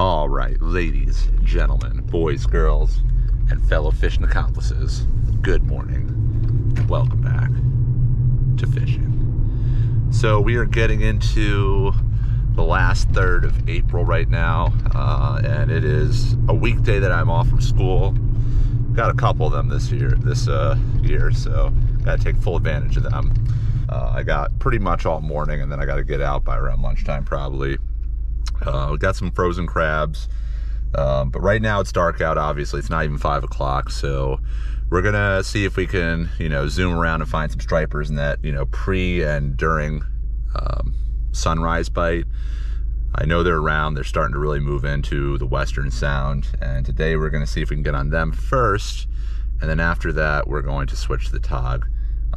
All right, ladies, gentlemen, boys, girls, and fellow fishing accomplices, good morning. Welcome back to fishing. So, we are getting into the last third of April right now, uh, and it is a weekday that I'm off from school. Got a couple of them this year, this uh, year, so got to take full advantage of them. Uh, I got pretty much all morning, and then I got to get out by around lunchtime probably. Uh, we got some frozen crabs, um, but right now it's dark out. Obviously, it's not even five o'clock, so we're gonna see if we can, you know, zoom around and find some stripers in that, you know, pre and during um, sunrise bite. I know they're around. They're starting to really move into the Western Sound, and today we're gonna see if we can get on them first, and then after that, we're going to switch to the Tog.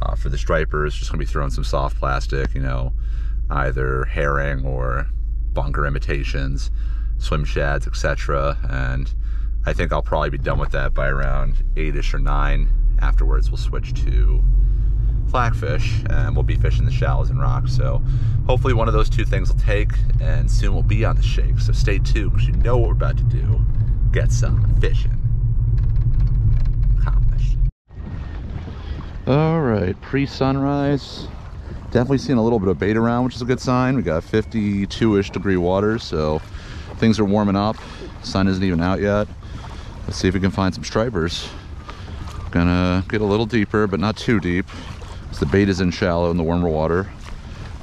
Uh, for the stripers, just gonna be throwing some soft plastic, you know, either herring or bunker imitations, swim shads, etc. And I think I'll probably be done with that by around 8ish or 9. Afterwards, we'll switch to blackfish and we'll be fishing the shallows and rocks. So hopefully one of those two things will take and soon we'll be on the shake. So stay tuned because you know what we're about to do. Get some fishing. Accomplished. All right, pre-sunrise, Definitely seeing a little bit of bait around, which is a good sign. We got 52-ish degree water, so things are warming up. Sun isn't even out yet. Let's see if we can find some stripers. Gonna get a little deeper, but not too deep. The bait is in shallow in the warmer water.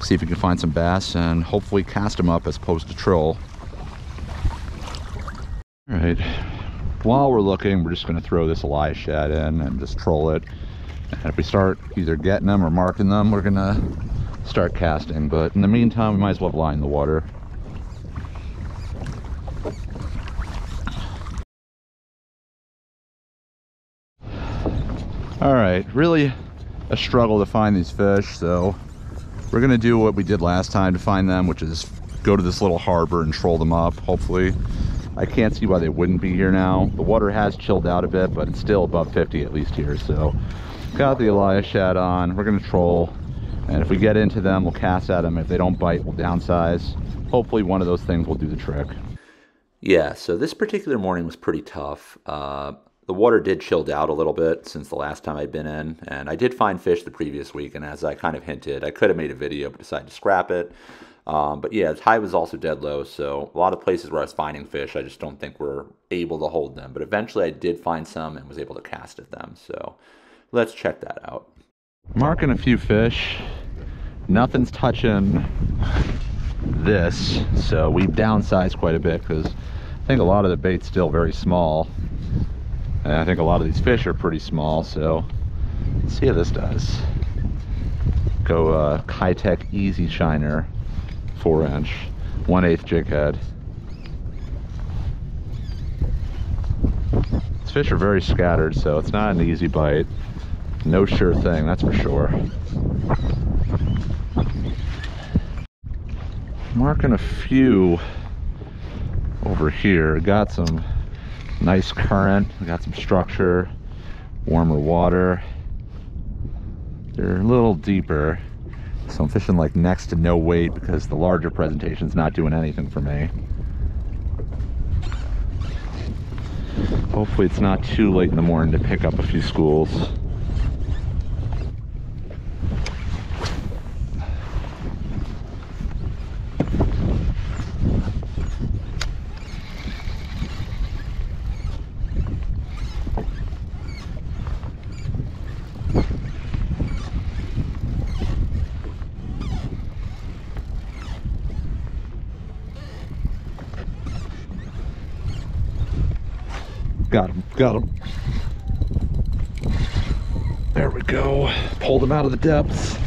See if we can find some bass and hopefully cast them up as opposed to troll. All right, while we're looking, we're just gonna throw this Elias shad in and just troll it. And if we start either getting them or marking them, we're gonna start casting. But in the meantime, we might as well line in the water. All right, really a struggle to find these fish. So we're gonna do what we did last time to find them, which is go to this little harbor and troll them up, hopefully. I can't see why they wouldn't be here now. The water has chilled out a bit, but it's still above 50 at least here. So got the Elias shad on. We're gonna troll. And if we get into them, we'll cast at them. If they don't bite, we'll downsize. Hopefully one of those things will do the trick. Yeah, so this particular morning was pretty tough. Uh, the water did chilled out a little bit since the last time I'd been in, and I did find fish the previous week, and as I kind of hinted, I could have made a video, but decided to scrap it. Um, but yeah, the tide was also dead low, so a lot of places where I was finding fish, I just don't think we're able to hold them. But eventually I did find some and was able to cast at them, so let's check that out. Marking a few fish. Nothing's touching this, so we've downsized quite a bit because I think a lot of the bait's still very small. And I think a lot of these fish are pretty small, so let's see how this does. Go uh, Keitech Easy Shiner, 4 inch, 1 8 jig head. These fish are very scattered, so it's not an easy bite no sure thing, that's for sure. Marking a few over here. Got some nice current, got some structure, warmer water. They're a little deeper. So I'm fishing like next to no weight because the larger presentation's not doing anything for me. Hopefully it's not too late in the morning to pick up a few schools. Got him, got him. There we go. Pulled him out of the depths.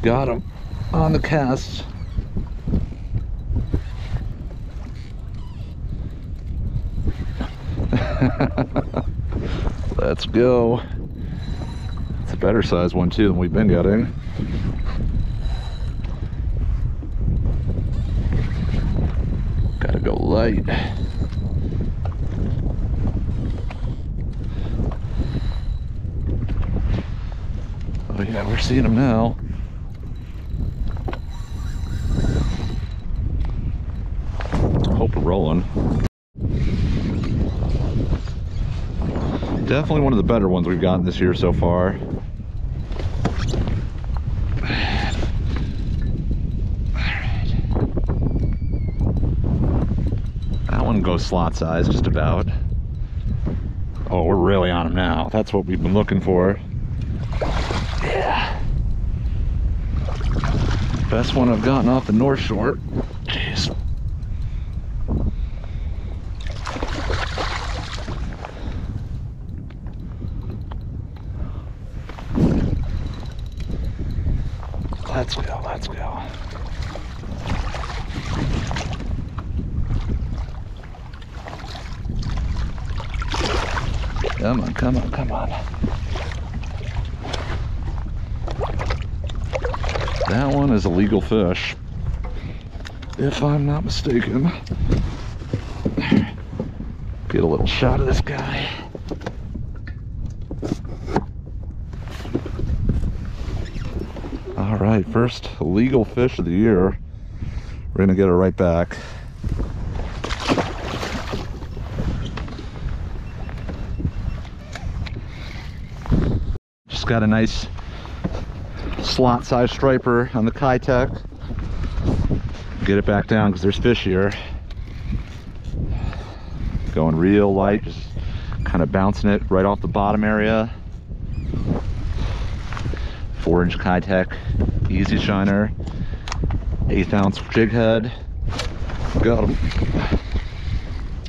Got him on the cast. Let's go. It's a better size one too than we've been getting. Gotta go light. Yeah, we're seeing them now. hope we're rolling. Definitely one of the better ones we've gotten this year so far. That one goes slot size just about. Oh, we're really on him now. That's what we've been looking for. Best one I've gotten off the North Shore. Jeez. Let's go, let's go. Come on, come on, come on. That one is a legal fish, if I'm not mistaken. Get a little shot of this guy. All right, first legal fish of the year. We're gonna get it right back. Just got a nice slot size striper on the Keitech. Get it back down because there's fish here. Going real light, just kind of bouncing it right off the bottom area. Four inch Keitech, easy shiner, eighth ounce jig head. Got him.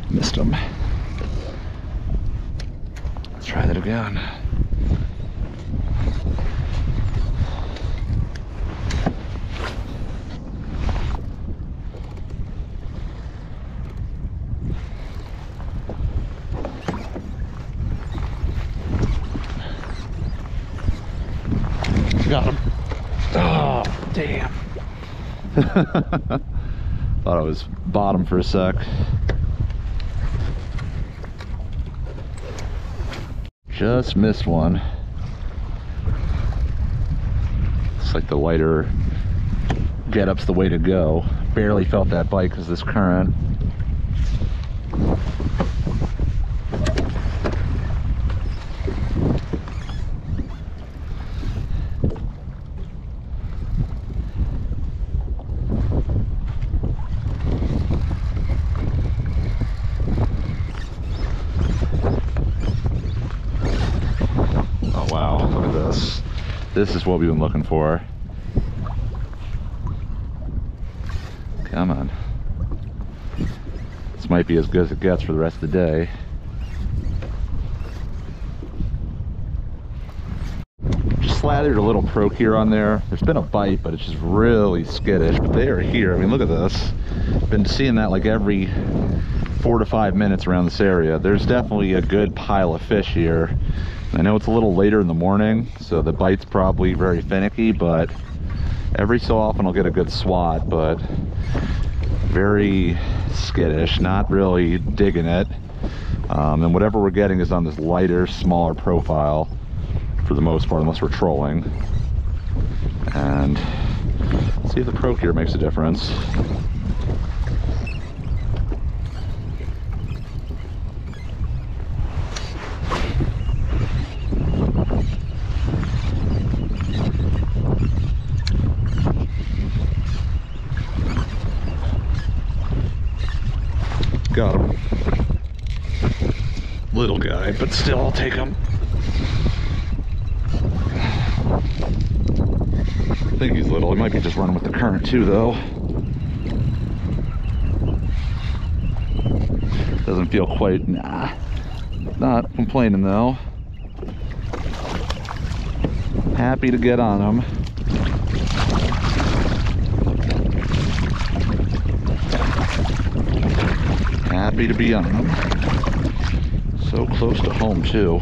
Missed him. Let's try that again. Got him. Oh, damn. Thought I was bottom for a sec. Just missed one. It's like the lighter get up's the way to go. Barely felt that bite because this current. Oh this. Is what we've been looking for. Come on. This might be as good as it gets for the rest of the day. Just slathered a little Procure on there. There's been a bite, but it's just really skittish. But they are here. I mean, look at this. Been seeing that like every four to five minutes around this area. There's definitely a good pile of fish here. I know it's a little later in the morning, so the bite's probably very finicky, but every so often I'll get a good swat, but very skittish, not really digging it. Um, and whatever we're getting is on this lighter, smaller profile for the most part, unless we're trolling. And see if the Pro Procure makes a difference. Got him. Little guy, but still, I'll take him. I think he's little. He might be just running with the current too, though. Doesn't feel quite, nah. Not complaining though. Happy to get on him. Happy to be on them. So close to home too.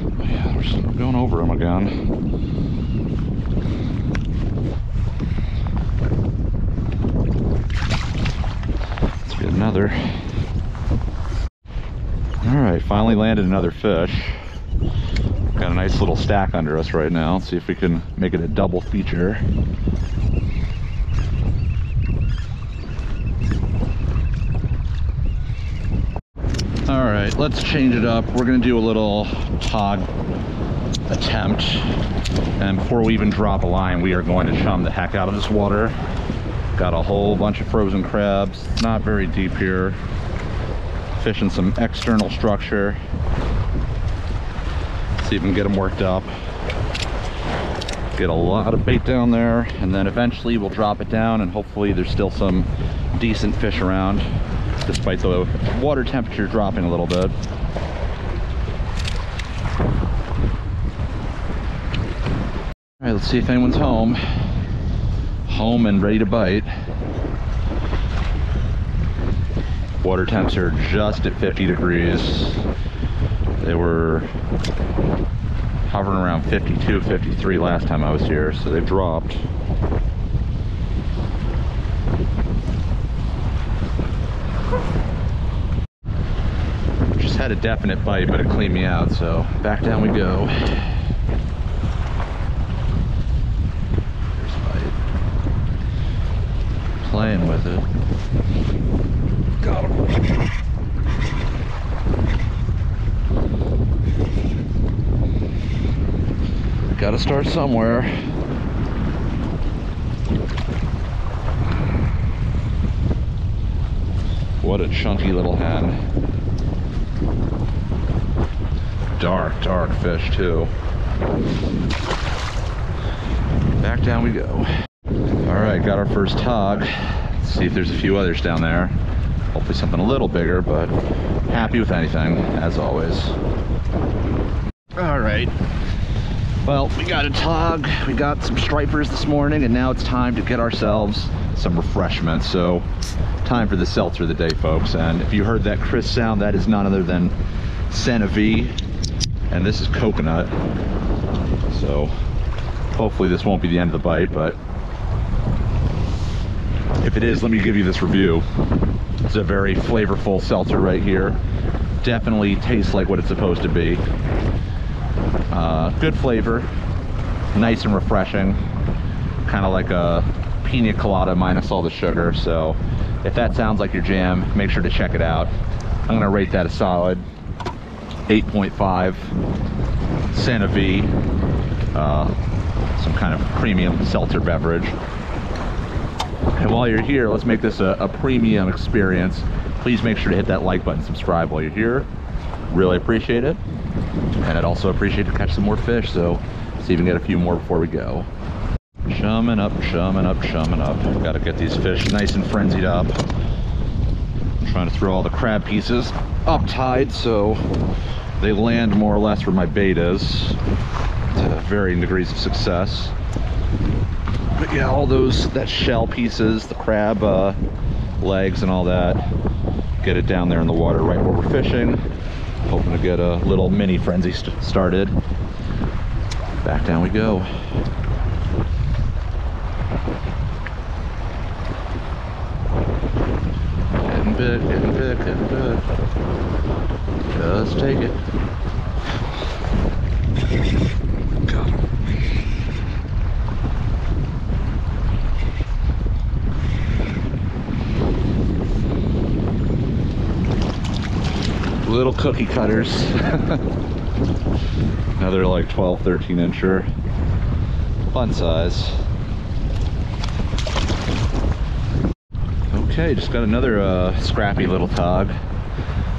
But yeah, we're still going over them again. Let's get another. All right, finally landed another fish. Got a nice little stack under us right now. Let's see if we can make it a double feature. All right, let's change it up. We're gonna do a little tog attempt. And before we even drop a line, we are going to chum the heck out of this water. Got a whole bunch of frozen crabs. Not very deep here. Fishing some external structure. See if we can get them worked up. Get a lot of bait down there, and then eventually we'll drop it down, and hopefully there's still some decent fish around, despite the water temperature dropping a little bit. All right, let's see if anyone's home. Home and ready to bite. Water temps are just at 50 degrees. They were hovering around 52, 53 last time I was here, so they've dropped. Just a definite bite, but it cleaned me out, so back down we go. Playing with it. Got him. Gotta start somewhere. What a chunky little hen. Dark, dark fish too. Back down we go. All right, got our first tog. Let's see if there's a few others down there. Hopefully something a little bigger, but happy with anything, as always. All right, well, we got a tog, we got some stripers this morning, and now it's time to get ourselves some refreshments. So, time for the seltzer of the day, folks. And if you heard that crisp sound, that is none other than Santa V, and this is coconut. So, hopefully this won't be the end of the bite, but if it is, let me give you this review. It's a very flavorful seltzer right here. Definitely tastes like what it's supposed to be. Uh, good flavor, nice and refreshing, kind of like a pina colada minus all the sugar. So if that sounds like your jam, make sure to check it out. I'm gonna rate that a solid 8.5 Santa V, uh, some kind of premium seltzer beverage. And while you're here, let's make this a, a premium experience. Please make sure to hit that like button, subscribe while you're here. Really appreciate it. And I'd also appreciate to catch some more fish, so see if we can get a few more before we go. Chumming up, chumming up, chumming up. Gotta get these fish nice and frenzied up. I'm trying to throw all the crab pieces up tide so they land more or less where my bait is to varying degrees of success. But yeah, all those, that shell pieces, the crab uh, legs and all that, get it down there in the water right where we're fishing hoping to get a little mini frenzy st started. Back down we go. Getting bit, getting bit, getting bit. Just take it. Little cookie cutters. now they're like 12, 13 incher. Fun size. Okay, just got another uh, scrappy little tog.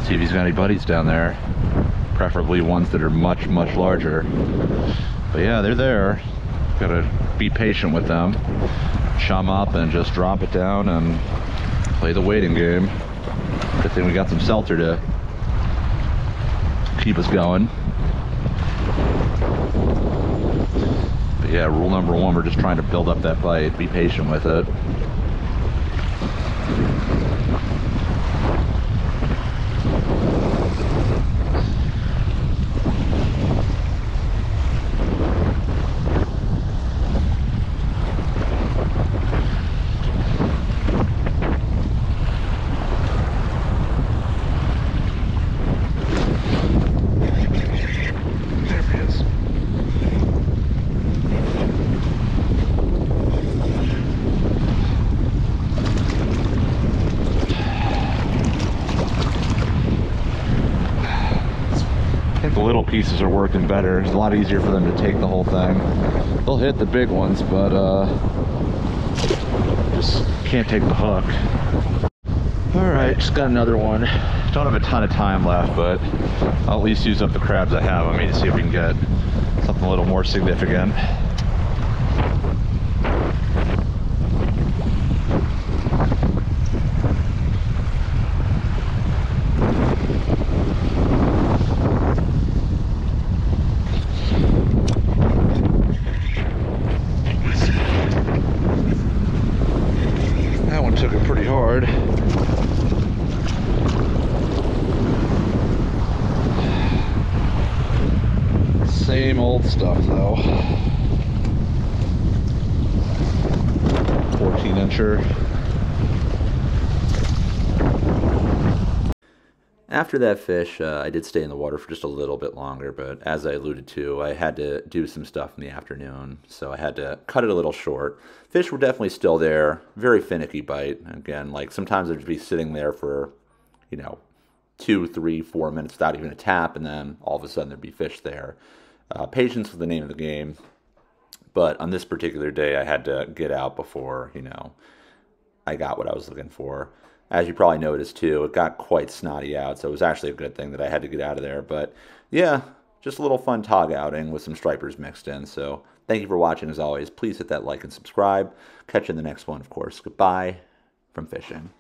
See if he's got any buddies down there. Preferably ones that are much, much larger. But yeah, they're there. Gotta be patient with them. Chum up and just drop it down and play the waiting game. Good thing we got some seltzer to keep us going. But yeah, rule number one, we're just trying to build up that bite. Be patient with it. Pieces are working better. It's a lot easier for them to take the whole thing. They'll hit the big ones, but uh, just can't take the hook. All right, just got another one. Don't have a ton of time left, but I'll at least use up the crabs I have on me to see if we can get something a little more significant. That one took it pretty hard. Same old stuff though. 14 incher. After that fish, uh, I did stay in the water for just a little bit longer, but as I alluded to, I had to do some stuff in the afternoon, so I had to cut it a little short. Fish were definitely still there, very finicky bite. Again, like sometimes I'd be sitting there for, you know, two, three, four minutes without even a tap, and then all of a sudden there'd be fish there. Uh, patience was the name of the game, but on this particular day, I had to get out before, you know, I got what I was looking for. As you probably noticed too, it got quite snotty out, so it was actually a good thing that I had to get out of there. But yeah, just a little fun tog outing with some stripers mixed in. So thank you for watching as always. Please hit that like and subscribe. Catch you in the next one, of course. Goodbye from fishing.